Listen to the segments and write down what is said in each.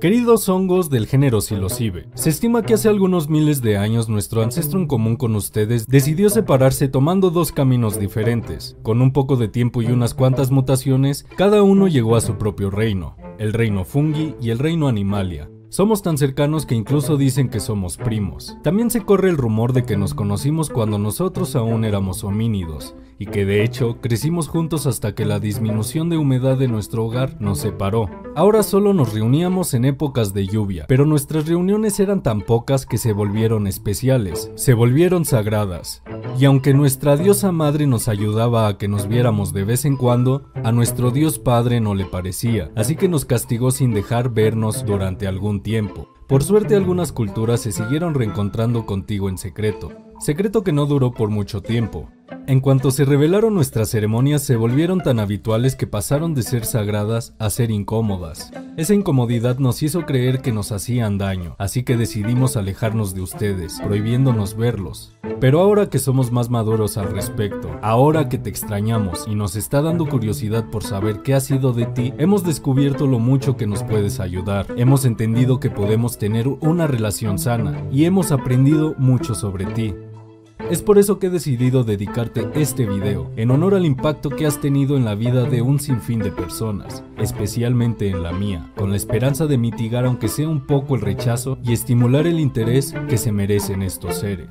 Queridos hongos del género Psilocibe, se estima que hace algunos miles de años nuestro ancestro en común con ustedes decidió separarse tomando dos caminos diferentes. Con un poco de tiempo y unas cuantas mutaciones, cada uno llegó a su propio reino, el reino fungi y el reino animalia. Somos tan cercanos que incluso dicen que somos primos. También se corre el rumor de que nos conocimos cuando nosotros aún éramos homínidos, y que de hecho crecimos juntos hasta que la disminución de humedad de nuestro hogar nos separó. Ahora solo nos reuníamos en épocas de lluvia, pero nuestras reuniones eran tan pocas que se volvieron especiales, se volvieron sagradas. Y aunque nuestra diosa madre nos ayudaba a que nos viéramos de vez en cuando, a nuestro dios padre no le parecía, así que nos castigó sin dejar vernos durante algún tiempo. Por suerte algunas culturas se siguieron reencontrando contigo en secreto, secreto que no duró por mucho tiempo. En cuanto se revelaron nuestras ceremonias se volvieron tan habituales que pasaron de ser sagradas a ser incómodas. Esa incomodidad nos hizo creer que nos hacían daño, así que decidimos alejarnos de ustedes, prohibiéndonos verlos. Pero ahora que somos más maduros al respecto, ahora que te extrañamos y nos está dando curiosidad por saber qué ha sido de ti, hemos descubierto lo mucho que nos puedes ayudar, hemos entendido que podemos tener una relación sana y hemos aprendido mucho sobre ti. Es por eso que he decidido dedicarte este video, en honor al impacto que has tenido en la vida de un sinfín de personas, especialmente en la mía, con la esperanza de mitigar aunque sea un poco el rechazo y estimular el interés que se merecen estos seres.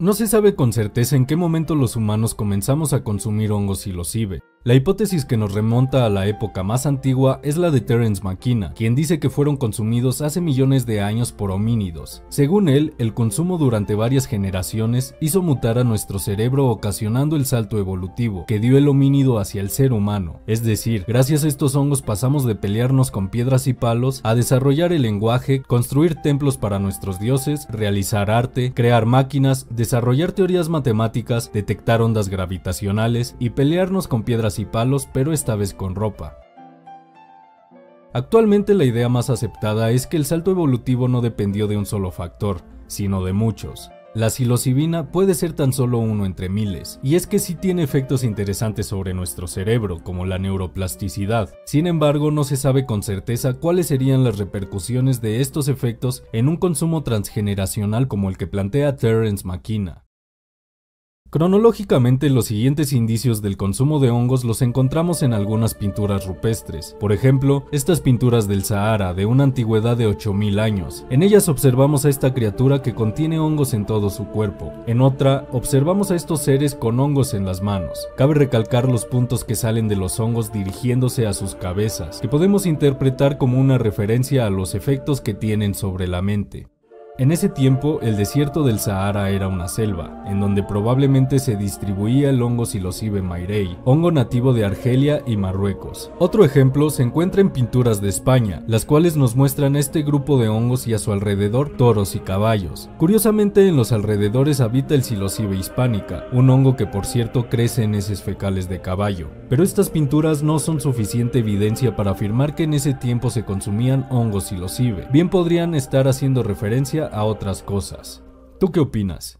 No se sabe con certeza en qué momento los humanos comenzamos a consumir hongos psilocibe, la hipótesis que nos remonta a la época más antigua es la de Terence McKenna, quien dice que fueron consumidos hace millones de años por homínidos. Según él, el consumo durante varias generaciones hizo mutar a nuestro cerebro ocasionando el salto evolutivo que dio el homínido hacia el ser humano. Es decir, gracias a estos hongos pasamos de pelearnos con piedras y palos a desarrollar el lenguaje, construir templos para nuestros dioses, realizar arte, crear máquinas, desarrollar teorías matemáticas, detectar ondas gravitacionales y pelearnos con piedras y palos, pero esta vez con ropa. Actualmente la idea más aceptada es que el salto evolutivo no dependió de un solo factor, sino de muchos. La psilocibina puede ser tan solo uno entre miles, y es que sí tiene efectos interesantes sobre nuestro cerebro, como la neuroplasticidad. Sin embargo, no se sabe con certeza cuáles serían las repercusiones de estos efectos en un consumo transgeneracional como el que plantea Terence McKenna. Cronológicamente, los siguientes indicios del consumo de hongos los encontramos en algunas pinturas rupestres. Por ejemplo, estas pinturas del Sahara de una antigüedad de 8000 años. En ellas observamos a esta criatura que contiene hongos en todo su cuerpo. En otra, observamos a estos seres con hongos en las manos. Cabe recalcar los puntos que salen de los hongos dirigiéndose a sus cabezas, que podemos interpretar como una referencia a los efectos que tienen sobre la mente. En ese tiempo, el desierto del Sahara era una selva, en donde probablemente se distribuía el hongo Psilocybe mairei, hongo nativo de Argelia y Marruecos. Otro ejemplo se encuentra en pinturas de España, las cuales nos muestran este grupo de hongos y a su alrededor toros y caballos. Curiosamente, en los alrededores habita el Psilocybe hispánica, un hongo que por cierto crece en heces fecales de caballo. Pero estas pinturas no son suficiente evidencia para afirmar que en ese tiempo se consumían hongos Psilocybe. Bien podrían estar haciendo referencia a otras cosas. ¿Tú qué opinas?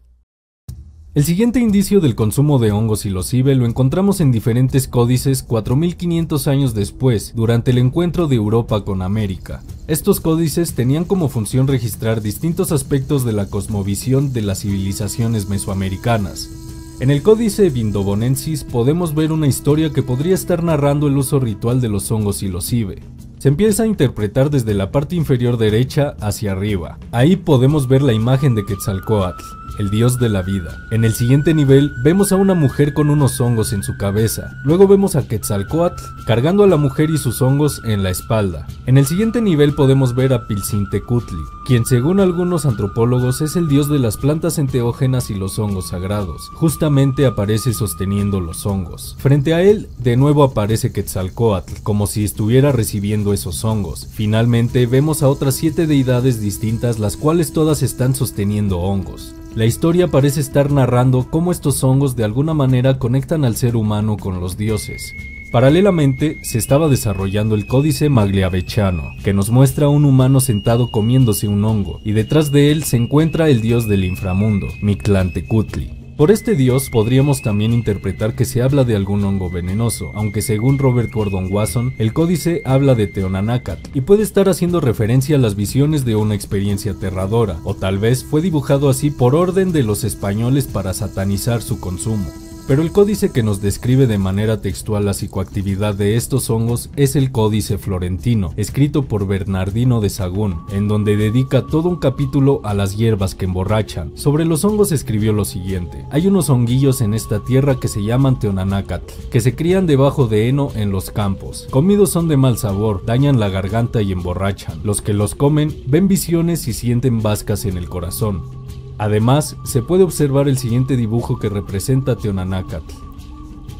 El siguiente indicio del consumo de hongos psilocibe lo encontramos en diferentes códices 4500 años después, durante el encuentro de Europa con América. Estos códices tenían como función registrar distintos aspectos de la cosmovisión de las civilizaciones mesoamericanas. En el códice Vindobonensis podemos ver una historia que podría estar narrando el uso ritual de los hongos psilocibe se empieza a interpretar desde la parte inferior derecha hacia arriba. Ahí podemos ver la imagen de Quetzalcoatl, el dios de la vida. En el siguiente nivel vemos a una mujer con unos hongos en su cabeza. Luego vemos a Quetzalcoatl cargando a la mujer y sus hongos en la espalda. En el siguiente nivel podemos ver a Pilcintecutli, quien según algunos antropólogos es el dios de las plantas enteógenas y los hongos sagrados. Justamente aparece sosteniendo los hongos. Frente a él, de nuevo aparece Quetzalcoatl, como si estuviera recibiendo esos hongos. Finalmente vemos a otras siete deidades distintas, las cuales todas están sosteniendo hongos. La historia parece estar narrando cómo estos hongos de alguna manera conectan al ser humano con los dioses. Paralelamente, se estaba desarrollando el Códice Magliavechano, que nos muestra un humano sentado comiéndose un hongo, y detrás de él se encuentra el dios del inframundo, Mictlantecutli. Por este dios podríamos también interpretar que se habla de algún hongo venenoso, aunque según Robert Gordon Wasson, el códice habla de Teonanácat y puede estar haciendo referencia a las visiones de una experiencia aterradora, o tal vez fue dibujado así por orden de los españoles para satanizar su consumo. Pero el códice que nos describe de manera textual la psicoactividad de estos hongos es el Códice Florentino, escrito por Bernardino de Sagún, en donde dedica todo un capítulo a las hierbas que emborrachan. Sobre los hongos escribió lo siguiente: Hay unos honguillos en esta tierra que se llaman teonanácatl, que se crían debajo de heno en los campos. Comidos son de mal sabor, dañan la garganta y emborrachan. Los que los comen ven visiones y sienten vascas en el corazón. Además, se puede observar el siguiente dibujo que representa Teonanácatl.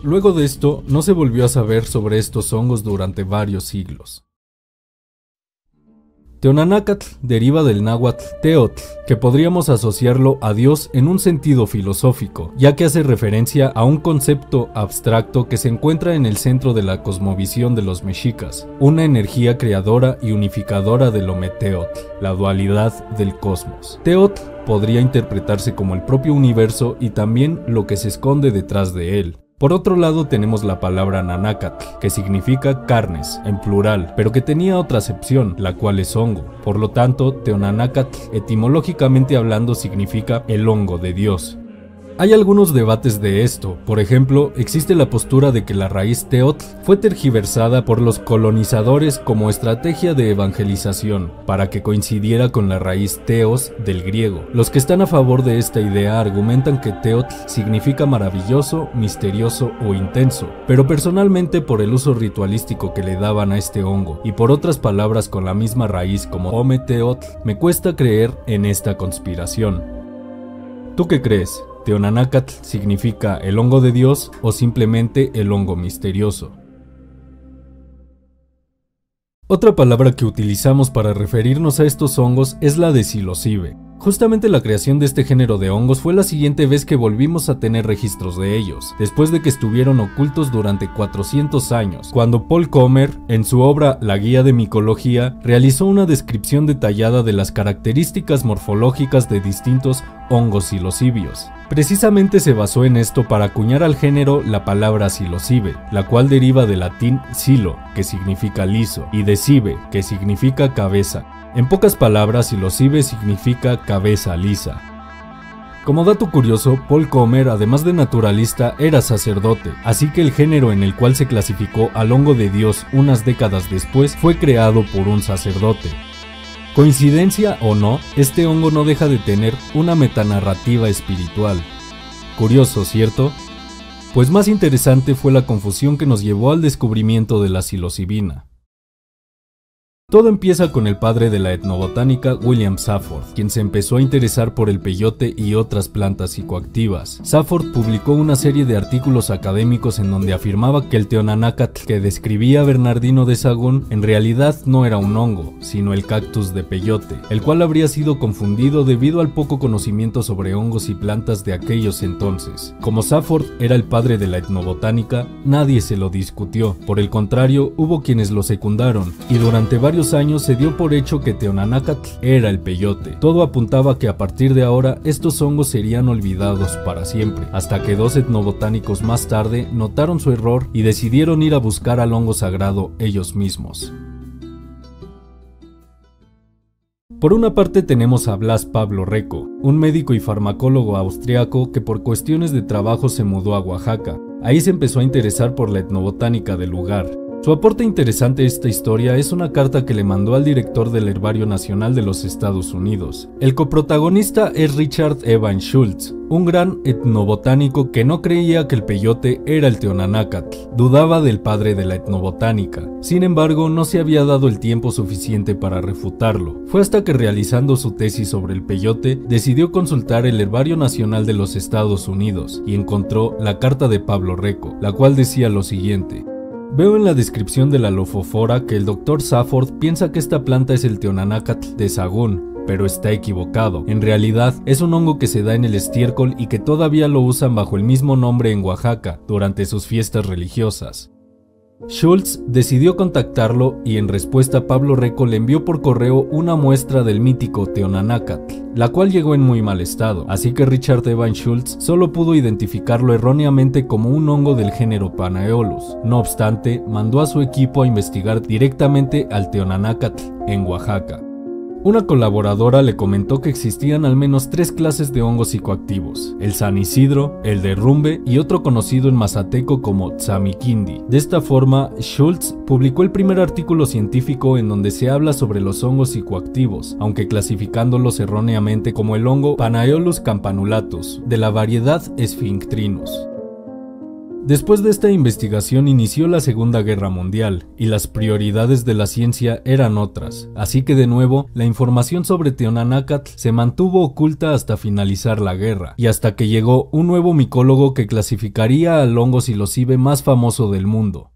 Luego de esto, no se volvió a saber sobre estos hongos durante varios siglos. Teonanácatl deriva del náhuatl teotl, que podríamos asociarlo a Dios en un sentido filosófico, ya que hace referencia a un concepto abstracto que se encuentra en el centro de la cosmovisión de los mexicas, una energía creadora y unificadora de lo meteotl, la dualidad del cosmos. Teotl podría interpretarse como el propio universo y también lo que se esconde detrás de él. Por otro lado tenemos la palabra nanácatl, que significa carnes, en plural, pero que tenía otra acepción, la cual es hongo. Por lo tanto, teonanácatl, etimológicamente hablando, significa el hongo de Dios. Hay algunos debates de esto, por ejemplo, existe la postura de que la raíz teot fue tergiversada por los colonizadores como estrategia de evangelización, para que coincidiera con la raíz teos del griego. Los que están a favor de esta idea argumentan que teot significa maravilloso, misterioso o intenso, pero personalmente por el uso ritualístico que le daban a este hongo, y por otras palabras con la misma raíz como ome teot, me cuesta creer en esta conspiración. ¿Tú qué crees? Teonanácatl significa el hongo de Dios o simplemente el hongo misterioso. Otra palabra que utilizamos para referirnos a estos hongos es la de psilocibe. Justamente la creación de este género de hongos fue la siguiente vez que volvimos a tener registros de ellos, después de que estuvieron ocultos durante 400 años, cuando Paul Comer, en su obra La Guía de Micología, realizó una descripción detallada de las características morfológicas de distintos hongos silocibios. Precisamente se basó en esto para acuñar al género la palabra silocibe, la cual deriva del latín silo, que significa liso, y de cibe, que significa cabeza, en pocas palabras, silocibe significa cabeza lisa. Como dato curioso, Paul Comer, además de naturalista, era sacerdote, así que el género en el cual se clasificó al hongo de Dios unas décadas después fue creado por un sacerdote. Coincidencia o no, este hongo no deja de tener una metanarrativa espiritual. Curioso, ¿cierto? Pues más interesante fue la confusión que nos llevó al descubrimiento de la psilocibina. Todo empieza con el padre de la etnobotánica William Safford, quien se empezó a interesar por el peyote y otras plantas psicoactivas. Safford publicó una serie de artículos académicos en donde afirmaba que el teonanácatl que describía Bernardino de Sagún en realidad no era un hongo, sino el cactus de peyote, el cual habría sido confundido debido al poco conocimiento sobre hongos y plantas de aquellos entonces. Como Safford era el padre de la etnobotánica, nadie se lo discutió, por el contrario, hubo quienes lo secundaron, y durante varios años se dio por hecho que Teonanácatl era el peyote. Todo apuntaba que a partir de ahora estos hongos serían olvidados para siempre, hasta que dos etnobotánicos más tarde notaron su error y decidieron ir a buscar al hongo sagrado ellos mismos. Por una parte tenemos a Blas Pablo Reco, un médico y farmacólogo austriaco que por cuestiones de trabajo se mudó a Oaxaca. Ahí se empezó a interesar por la etnobotánica del lugar, su aporte interesante a esta historia es una carta que le mandó al director del Herbario Nacional de los Estados Unidos. El coprotagonista es Richard Evan Schultz, un gran etnobotánico que no creía que el peyote era el teonanácatl, dudaba del padre de la etnobotánica. Sin embargo, no se había dado el tiempo suficiente para refutarlo. Fue hasta que realizando su tesis sobre el peyote, decidió consultar el Herbario Nacional de los Estados Unidos y encontró la carta de Pablo Reco, la cual decía lo siguiente: Veo en la descripción de la lofofora que el Dr. Safford piensa que esta planta es el Teonanácatl de Sagún, pero está equivocado. En realidad, es un hongo que se da en el estiércol y que todavía lo usan bajo el mismo nombre en Oaxaca durante sus fiestas religiosas. Schultz decidió contactarlo y en respuesta Pablo Reco le envió por correo una muestra del mítico Teonanacatl, la cual llegó en muy mal estado, así que Richard Evan Schultz solo pudo identificarlo erróneamente como un hongo del género Panaeolus. No obstante, mandó a su equipo a investigar directamente al Teonanacatl en Oaxaca. Una colaboradora le comentó que existían al menos tres clases de hongos psicoactivos, el San Isidro, el derrumbe y otro conocido en mazateco como Tzamikindi. De esta forma, Schultz publicó el primer artículo científico en donde se habla sobre los hongos psicoactivos, aunque clasificándolos erróneamente como el hongo Panaeolus campanulatus, de la variedad Sphinctrinus. Después de esta investigación inició la Segunda Guerra Mundial y las prioridades de la ciencia eran otras, así que de nuevo la información sobre Teonanacatl se mantuvo oculta hasta finalizar la guerra y hasta que llegó un nuevo micólogo que clasificaría al hongo silocibe más famoso del mundo,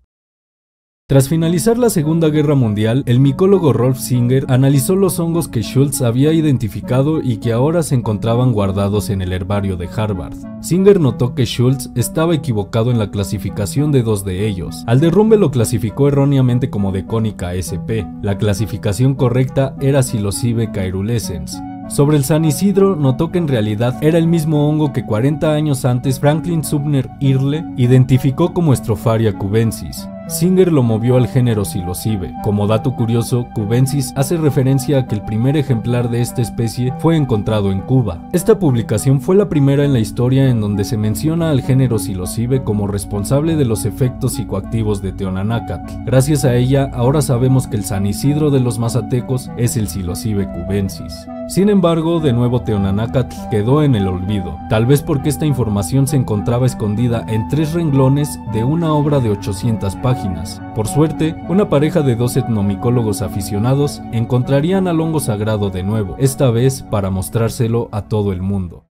tras finalizar la Segunda Guerra Mundial, el micólogo Rolf Singer analizó los hongos que Schultz había identificado y que ahora se encontraban guardados en el herbario de Harvard. Singer notó que Schultz estaba equivocado en la clasificación de dos de ellos. Al derrumbe lo clasificó erróneamente como decónica SP. La clasificación correcta era Psilocybe caerulescens. Sobre el San Isidro notó que en realidad era el mismo hongo que 40 años antes Franklin Subner Irle identificó como Stropharia cubensis. Singer lo movió al género Psilocibe. Como dato curioso, cubensis hace referencia a que el primer ejemplar de esta especie fue encontrado en Cuba. Esta publicación fue la primera en la historia en donde se menciona al género Psilocibe como responsable de los efectos psicoactivos de Teonanacatl. Gracias a ella, ahora sabemos que el San Isidro de los mazatecos es el Psilocibe cubensis. Sin embargo, de nuevo Teonanacatl quedó en el olvido, tal vez porque esta información se encontraba escondida en tres renglones de una obra de 800 páginas. Por suerte, una pareja de dos etnomicólogos aficionados encontrarían al hongo sagrado de nuevo, esta vez para mostrárselo a todo el mundo.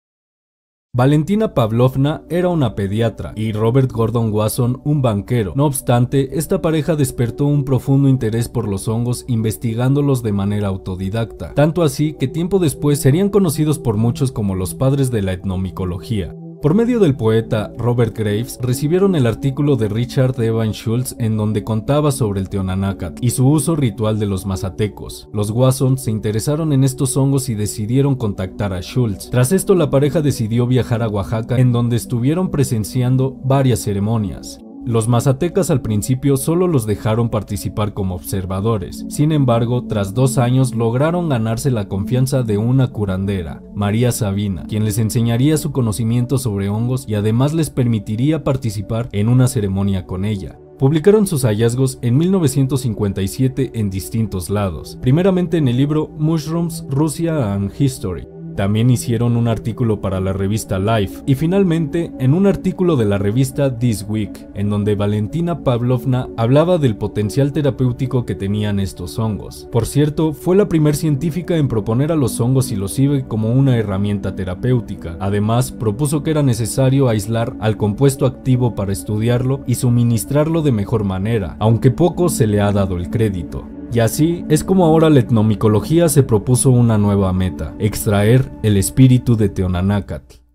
Valentina Pavlovna era una pediatra y Robert Gordon Wasson un banquero. No obstante, esta pareja despertó un profundo interés por los hongos investigándolos de manera autodidacta, tanto así que tiempo después serían conocidos por muchos como los padres de la etnomicología. Por medio del poeta Robert Graves recibieron el artículo de Richard Evan Schultz en donde contaba sobre el Teonanacat y su uso ritual de los mazatecos. Los Wasson se interesaron en estos hongos y decidieron contactar a Schultz. Tras esto la pareja decidió viajar a Oaxaca en donde estuvieron presenciando varias ceremonias. Los mazatecas al principio solo los dejaron participar como observadores, sin embargo, tras dos años lograron ganarse la confianza de una curandera, María Sabina, quien les enseñaría su conocimiento sobre hongos y además les permitiría participar en una ceremonia con ella. Publicaron sus hallazgos en 1957 en distintos lados, primeramente en el libro Mushrooms, Russia and History, también hicieron un artículo para la revista Life y finalmente en un artículo de la revista This Week, en donde Valentina Pavlovna hablaba del potencial terapéutico que tenían estos hongos. Por cierto, fue la primer científica en proponer a los hongos psilocibe como una herramienta terapéutica. Además, propuso que era necesario aislar al compuesto activo para estudiarlo y suministrarlo de mejor manera, aunque poco se le ha dado el crédito. Y así es como ahora la etnomicología se propuso una nueva meta, extraer el espíritu de Teonanacatl.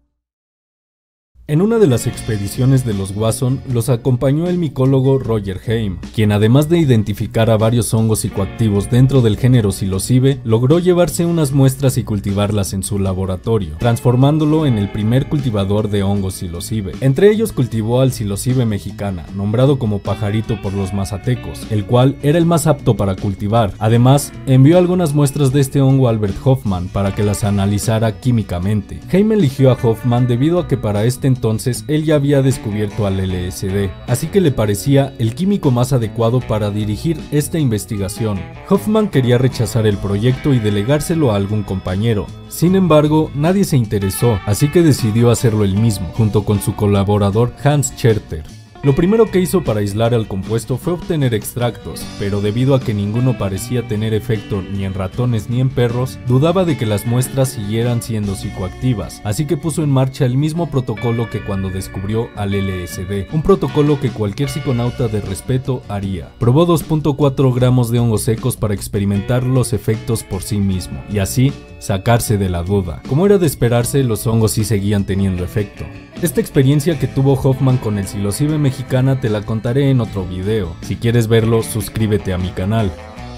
En una de las expediciones de los Wasson los acompañó el micólogo Roger Heim, quien además de identificar a varios hongos psicoactivos dentro del género Psilocibe, logró llevarse unas muestras y cultivarlas en su laboratorio, transformándolo en el primer cultivador de hongos Psilocibe. Entre ellos cultivó al Psilocibe mexicana, nombrado como pajarito por los mazatecos, el cual era el más apto para cultivar. Además, envió algunas muestras de este hongo a Albert Hoffman para que las analizara químicamente. Heim eligió a Hoffman debido a que para este entonces él ya había descubierto al LSD, así que le parecía el químico más adecuado para dirigir esta investigación. Hoffman quería rechazar el proyecto y delegárselo a algún compañero. Sin embargo, nadie se interesó, así que decidió hacerlo él mismo, junto con su colaborador Hans Scherter. Lo primero que hizo para aislar al compuesto fue obtener extractos, pero debido a que ninguno parecía tener efecto ni en ratones ni en perros, dudaba de que las muestras siguieran siendo psicoactivas, así que puso en marcha el mismo protocolo que cuando descubrió al LSD, un protocolo que cualquier psiconauta de respeto haría. Probó 2.4 gramos de hongos secos para experimentar los efectos por sí mismo, y así sacarse de la duda. Como era de esperarse, los hongos sí seguían teniendo efecto. Esta experiencia que tuvo Hoffman con el psilocibe mexicana te la contaré en otro video. Si quieres verlo, suscríbete a mi canal.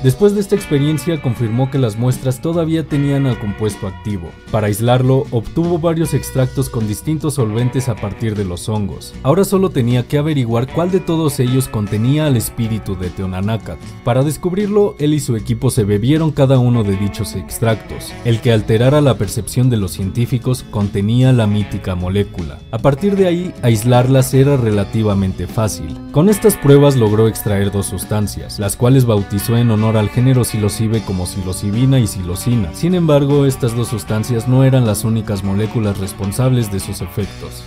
Después de esta experiencia confirmó que las muestras todavía tenían al compuesto activo. Para aislarlo, obtuvo varios extractos con distintos solventes a partir de los hongos. Ahora solo tenía que averiguar cuál de todos ellos contenía al espíritu de Teonanacat. Para descubrirlo, él y su equipo se bebieron cada uno de dichos extractos. El que alterara la percepción de los científicos contenía la mítica molécula. A partir de ahí, aislarlas era relativamente fácil. Con estas pruebas logró extraer dos sustancias, las cuales bautizó en honor al género psilocibe como psilocibina y psilocina. Sin embargo, estas dos sustancias no eran las únicas moléculas responsables de sus efectos.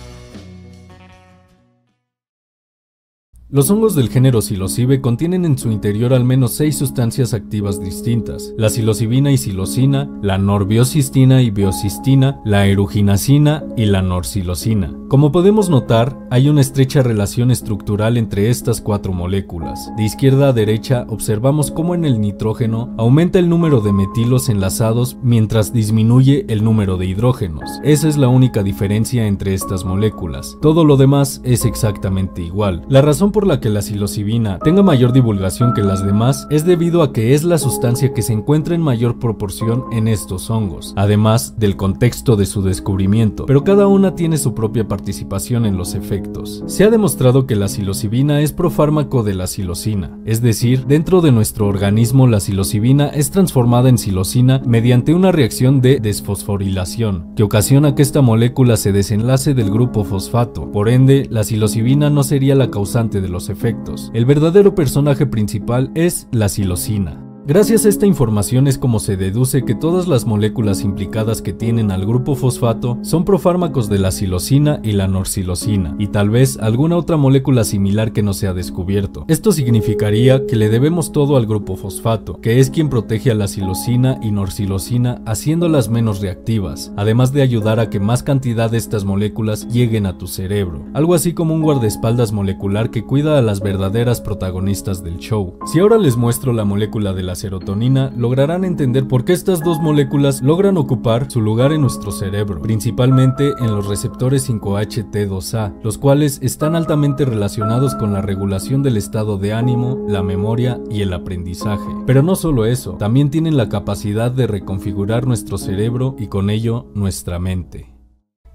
Los hongos del género psilocibe contienen en su interior al menos seis sustancias activas distintas, la psilocibina y psilocina, la norbiosistina y biocistina, la eruginacina y la norpsilocina. Como podemos notar, hay una estrecha relación estructural entre estas cuatro moléculas. De izquierda a derecha observamos cómo en el nitrógeno aumenta el número de metilos enlazados mientras disminuye el número de hidrógenos. Esa es la única diferencia entre estas moléculas. Todo lo demás es exactamente igual. La razón por por la que la psilocibina tenga mayor divulgación que las demás es debido a que es la sustancia que se encuentra en mayor proporción en estos hongos, además del contexto de su descubrimiento, pero cada una tiene su propia participación en los efectos. Se ha demostrado que la psilocibina es profármaco de la psilocina, es decir, dentro de nuestro organismo la psilocibina es transformada en psilocina mediante una reacción de desfosforilación, que ocasiona que esta molécula se desenlace del grupo fosfato. Por ende, la psilocibina no sería la causante de los efectos. El verdadero personaje principal es la psilocina. Gracias a esta información es como se deduce que todas las moléculas implicadas que tienen al grupo fosfato son profármacos de la psilocina y la norpsilocina, y tal vez alguna otra molécula similar que no se ha descubierto. Esto significaría que le debemos todo al grupo fosfato, que es quien protege a la psilocina y norpsilocina haciéndolas menos reactivas, además de ayudar a que más cantidad de estas moléculas lleguen a tu cerebro, algo así como un guardaespaldas molecular que cuida a las verdaderas protagonistas del show. Si ahora les muestro la molécula de la serotonina lograrán entender por qué estas dos moléculas logran ocupar su lugar en nuestro cerebro, principalmente en los receptores 5HT2A, los cuales están altamente relacionados con la regulación del estado de ánimo, la memoria y el aprendizaje. Pero no solo eso, también tienen la capacidad de reconfigurar nuestro cerebro y con ello nuestra mente.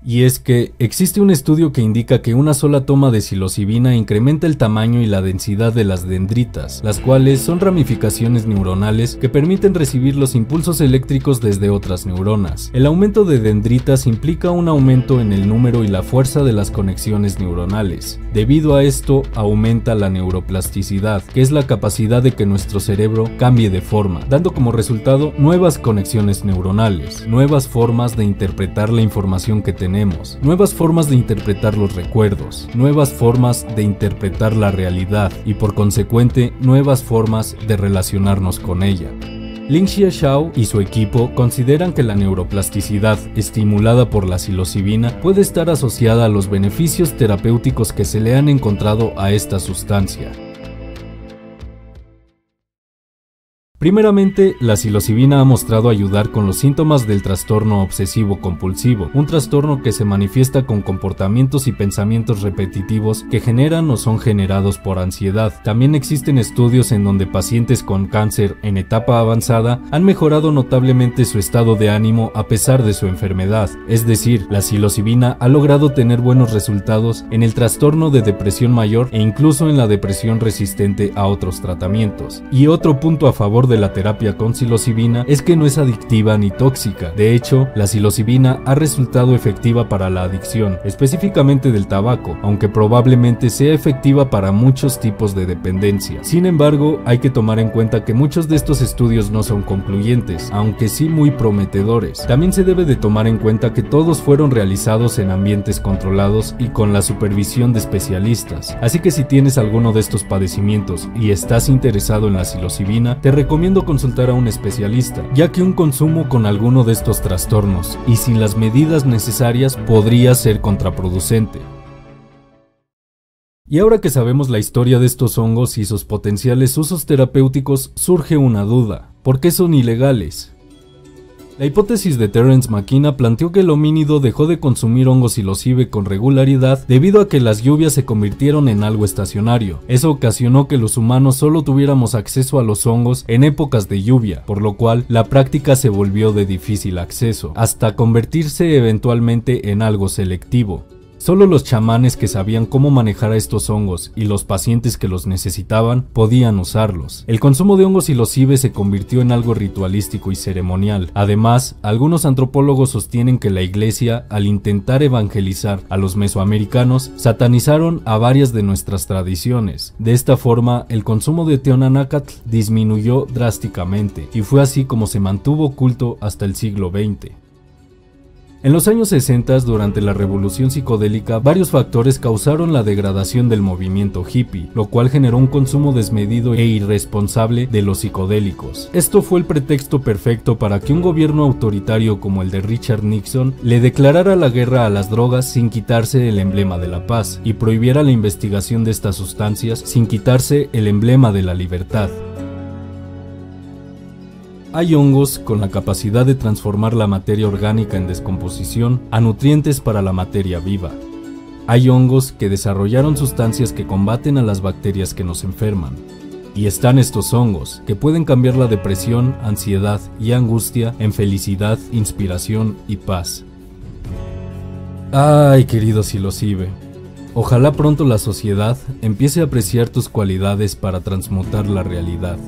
Y es que existe un estudio que indica que una sola toma de psilocibina incrementa el tamaño y la densidad de las dendritas, las cuales son ramificaciones neuronales que permiten recibir los impulsos eléctricos desde otras neuronas. El aumento de dendritas implica un aumento en el número y la fuerza de las conexiones neuronales. Debido a esto, aumenta la neuroplasticidad, que es la capacidad de que nuestro cerebro cambie de forma, dando como resultado nuevas conexiones neuronales, nuevas formas de interpretar la información que tenemos nuevas formas de interpretar los recuerdos, nuevas formas de interpretar la realidad y por consecuente nuevas formas de relacionarnos con ella. Ling Xia Xiao y su equipo consideran que la neuroplasticidad estimulada por la psilocibina puede estar asociada a los beneficios terapéuticos que se le han encontrado a esta sustancia. Primeramente, la psilocibina ha mostrado ayudar con los síntomas del trastorno obsesivo compulsivo, un trastorno que se manifiesta con comportamientos y pensamientos repetitivos que generan o son generados por ansiedad. También existen estudios en donde pacientes con cáncer en etapa avanzada han mejorado notablemente su estado de ánimo a pesar de su enfermedad, es decir, la psilocibina ha logrado tener buenos resultados en el trastorno de depresión mayor e incluso en la depresión resistente a otros tratamientos. Y otro punto a favor de la terapia con psilocibina es que no es adictiva ni tóxica. De hecho, la psilocibina ha resultado efectiva para la adicción, específicamente del tabaco, aunque probablemente sea efectiva para muchos tipos de dependencia. Sin embargo, hay que tomar en cuenta que muchos de estos estudios no son concluyentes, aunque sí muy prometedores. También se debe de tomar en cuenta que todos fueron realizados en ambientes controlados y con la supervisión de especialistas. Así que si tienes alguno de estos padecimientos y estás interesado en la psilocibina, te recomiendo recomiendo consultar a un especialista, ya que un consumo con alguno de estos trastornos y sin las medidas necesarias podría ser contraproducente. Y ahora que sabemos la historia de estos hongos y sus potenciales usos terapéuticos, surge una duda. ¿Por qué son ilegales? La hipótesis de Terence McKenna planteó que el homínido dejó de consumir hongos psilocibe con regularidad debido a que las lluvias se convirtieron en algo estacionario. Eso ocasionó que los humanos solo tuviéramos acceso a los hongos en épocas de lluvia, por lo cual la práctica se volvió de difícil acceso, hasta convertirse eventualmente en algo selectivo. Solo los chamanes que sabían cómo manejar a estos hongos y los pacientes que los necesitaban podían usarlos. El consumo de hongos y los cibes se convirtió en algo ritualístico y ceremonial. Además, algunos antropólogos sostienen que la iglesia, al intentar evangelizar a los mesoamericanos, satanizaron a varias de nuestras tradiciones. De esta forma, el consumo de Teonanacatl disminuyó drásticamente y fue así como se mantuvo oculto hasta el siglo XX. En los años 60, durante la revolución psicodélica, varios factores causaron la degradación del movimiento hippie, lo cual generó un consumo desmedido e irresponsable de los psicodélicos. Esto fue el pretexto perfecto para que un gobierno autoritario como el de Richard Nixon le declarara la guerra a las drogas sin quitarse el emblema de la paz y prohibiera la investigación de estas sustancias sin quitarse el emblema de la libertad. Hay hongos con la capacidad de transformar la materia orgánica en descomposición a nutrientes para la materia viva. Hay hongos que desarrollaron sustancias que combaten a las bacterias que nos enferman. Y están estos hongos, que pueden cambiar la depresión, ansiedad y angustia en felicidad, inspiración y paz. Ay, querido Silosibe, ojalá pronto la sociedad empiece a apreciar tus cualidades para transmutar la realidad.